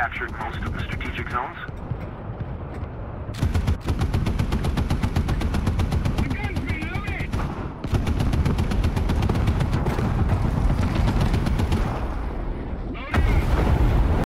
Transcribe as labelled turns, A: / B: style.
A: captured most of the strategic zones.